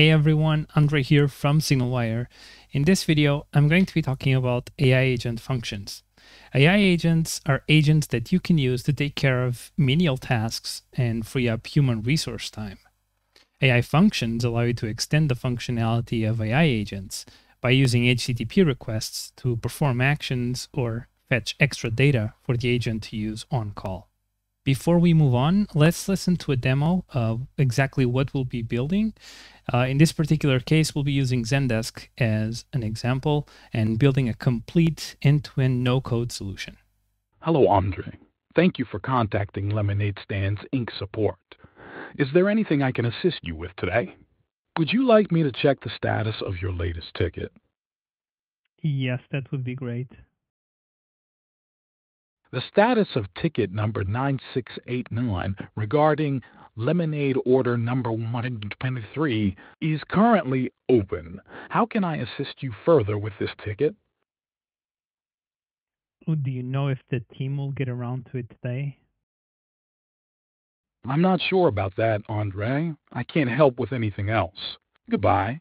Hey everyone, Andre here from SignalWire. In this video, I'm going to be talking about AI agent functions. AI agents are agents that you can use to take care of menial tasks and free up human resource time. AI functions allow you to extend the functionality of AI agents by using HTTP requests to perform actions or fetch extra data for the agent to use on call. Before we move on, let's listen to a demo of exactly what we'll be building. Uh, in this particular case, we'll be using Zendesk as an example and building a complete end-to-end no-code solution. Hello, Andre. Thank you for contacting Lemonade Stands Inc. support. Is there anything I can assist you with today? Would you like me to check the status of your latest ticket? Yes, that would be great. The status of ticket number 9689 regarding lemonade order number 123 is currently open. How can I assist you further with this ticket? Do you know if the team will get around to it today? I'm not sure about that, Andre. I can't help with anything else. Goodbye.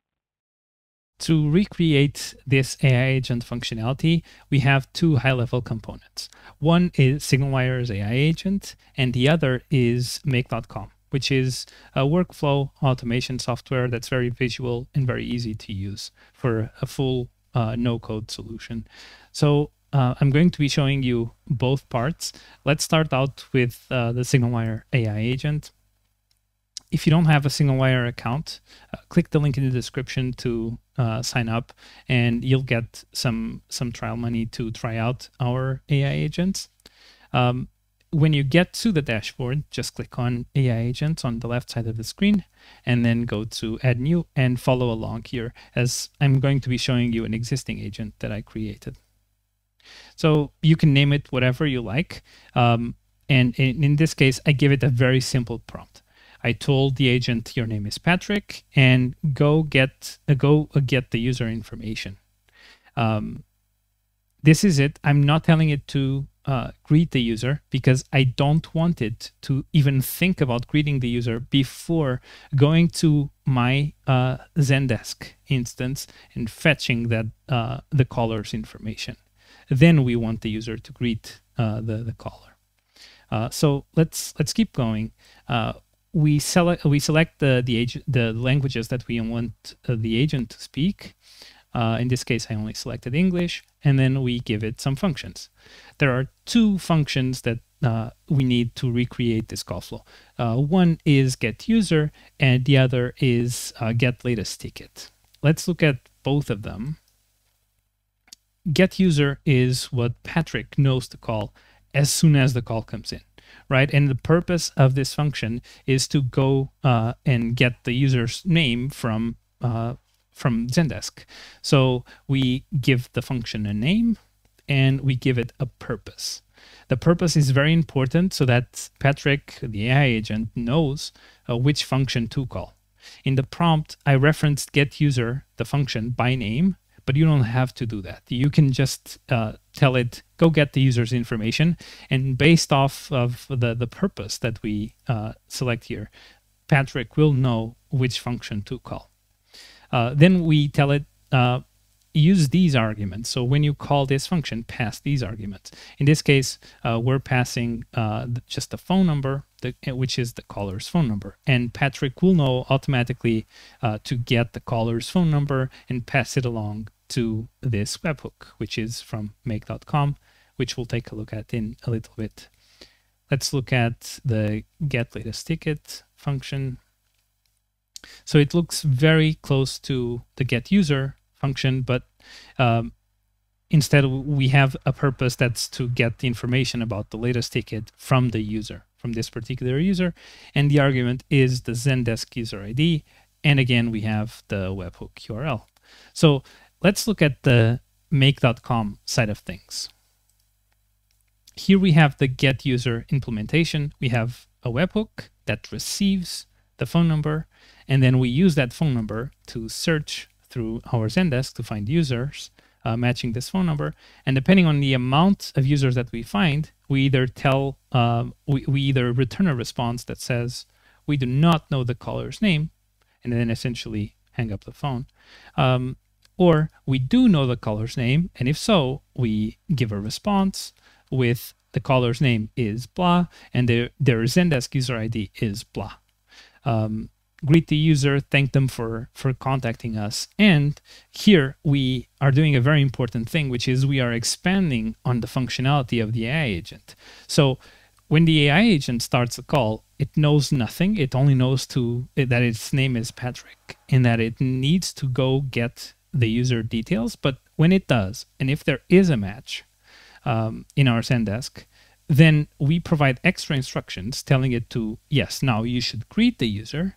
To recreate this AI agent functionality, we have two high-level components. One is SignalWire's AI agent, and the other is Make.com, which is a workflow automation software that's very visual and very easy to use for a full uh, no-code solution. So uh, I'm going to be showing you both parts. Let's start out with uh, the SignalWire AI agent if you don't have a SignalWire account, uh, click the link in the description to uh, sign up, and you'll get some some trial money to try out our AI agents. Um, when you get to the dashboard, just click on AI agents on the left side of the screen, and then go to Add New and follow along here, as I'm going to be showing you an existing agent that I created. So you can name it whatever you like. Um, and in, in this case, I give it a very simple prompt. I told the agent your name is Patrick and go get uh, go uh, get the user information. Um, this is it. I'm not telling it to uh, greet the user because I don't want it to even think about greeting the user before going to my uh, Zendesk instance and fetching that uh, the caller's information. Then we want the user to greet uh, the the caller. Uh, so let's let's keep going. We select we select the the agent the languages that we want uh, the agent to speak. Uh, in this case, I only selected English, and then we give it some functions. There are two functions that uh, we need to recreate this call flow. Uh, one is get user, and the other is uh, get latest ticket. Let's look at both of them. Get user is what Patrick knows to call as soon as the call comes in right? And the purpose of this function is to go uh, and get the user's name from uh, from Zendesk. So we give the function a name and we give it a purpose. The purpose is very important so that Patrick, the AI agent, knows uh, which function to call. In the prompt, I referenced get user, the function, by name, but you don't have to do that. You can just uh, tell it, go get the user's information. And based off of the, the purpose that we uh, select here, Patrick will know which function to call. Uh, then we tell it, uh, use these arguments. So when you call this function, pass these arguments. In this case, uh, we're passing uh, just the phone number, the, which is the caller's phone number. And Patrick will know automatically to get the caller's phone number and pass it along to this webhook, which is from make.com, which we'll take a look at in a little bit. Let's look at the get latest ticket function. So it looks very close to the get user function, but um, instead we have a purpose that's to get the information about the latest ticket from the user, from this particular user. And the argument is the Zendesk user ID. And again, we have the webhook URL. So let's look at the make.com side of things. Here we have the get user implementation. We have a webhook that receives the phone number, and then we use that phone number to search through our Zendesk to find users uh, matching this phone number. And depending on the amount of users that we find, we either tell, uh, we, we either return a response that says, we do not know the caller's name, and then essentially hang up the phone. Um, or we do know the caller's name, and if so, we give a response with the caller's name is blah, and their, their Zendesk user ID is blah. Um, greet the user, thank them for for contacting us. And here we are doing a very important thing, which is we are expanding on the functionality of the AI agent. So when the AI agent starts a call, it knows nothing. It only knows to that its name is Patrick and that it needs to go get the user details. But when it does, and if there is a match um, in our Zendesk, then we provide extra instructions telling it to yes, now you should greet the user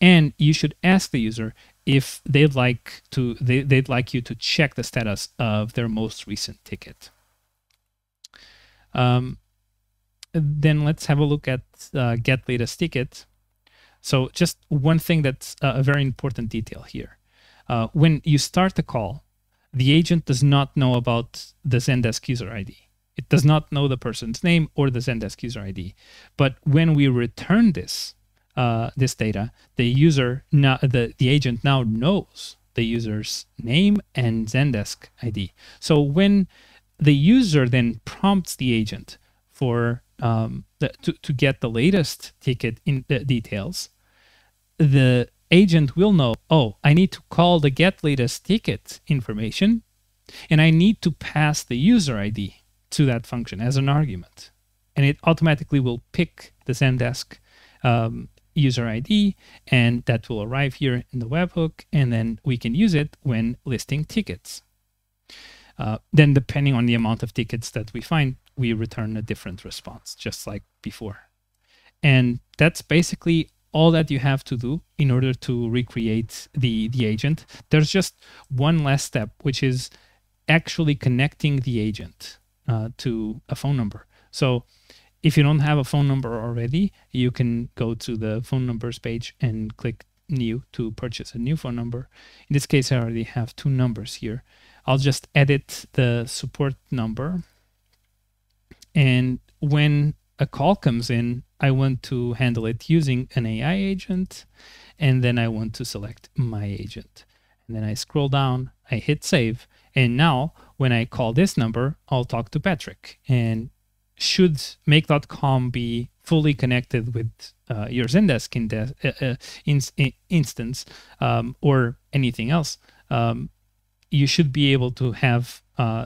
and you should ask the user if they'd like to they, they'd like you to check the status of their most recent ticket um, then let's have a look at uh, get latest ticket so just one thing that's uh, a very important detail here uh, when you start the call the agent does not know about the zendesk user id it does not know the person's name or the zendesk user id but when we return this uh, this data, the user now the, the agent now knows the user's name and Zendesk ID. So when the user then prompts the agent for um, the, to, to get the latest ticket in the details, the agent will know, oh, I need to call the get latest ticket information and I need to pass the user ID to that function as an argument. And it automatically will pick the Zendesk um, user ID, and that will arrive here in the webhook, and then we can use it when listing tickets. Uh, then depending on the amount of tickets that we find, we return a different response, just like before. And that's basically all that you have to do in order to recreate the, the agent. There's just one last step, which is actually connecting the agent uh, to a phone number. So if you don't have a phone number already, you can go to the phone numbers page and click new to purchase a new phone number. In this case, I already have two numbers here. I'll just edit the support number. And when a call comes in, I want to handle it using an AI agent. And then I want to select my agent. And then I scroll down, I hit save. And now when I call this number, I'll talk to Patrick. And should make.com be fully connected with uh, your Zendesk in uh, uh, in, in instance um, or anything else, um, you should be able to have uh,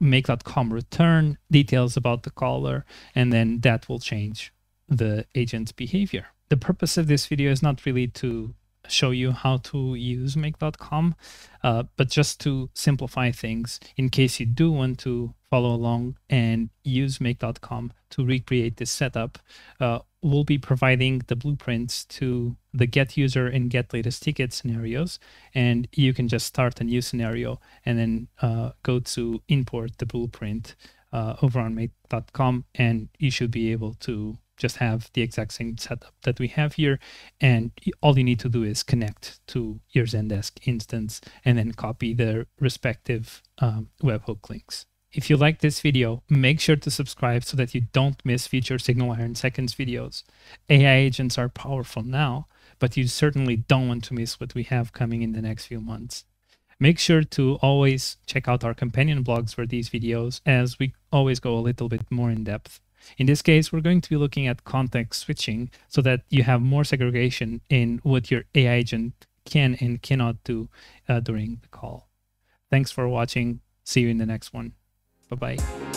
make.com return details about the caller, and then that will change the agent's behavior. The purpose of this video is not really to show you how to use make.com, uh, but just to simplify things in case you do want to follow along and use make.com to recreate this setup. Uh, we'll be providing the blueprints to the get user and get latest ticket scenarios, and you can just start a new scenario and then uh, go to import the blueprint uh, over on make.com, and you should be able to just have the exact same setup that we have here. And all you need to do is connect to your Zendesk instance and then copy the respective um, webhook links. If you like this video, make sure to subscribe so that you don't miss future SignalWire in Seconds videos. AI agents are powerful now, but you certainly don't want to miss what we have coming in the next few months. Make sure to always check out our companion blogs for these videos as we always go a little bit more in depth. In this case, we're going to be looking at context switching so that you have more segregation in what your AI agent can and cannot do uh, during the call. Thanks for watching. See you in the next one. Bye bye.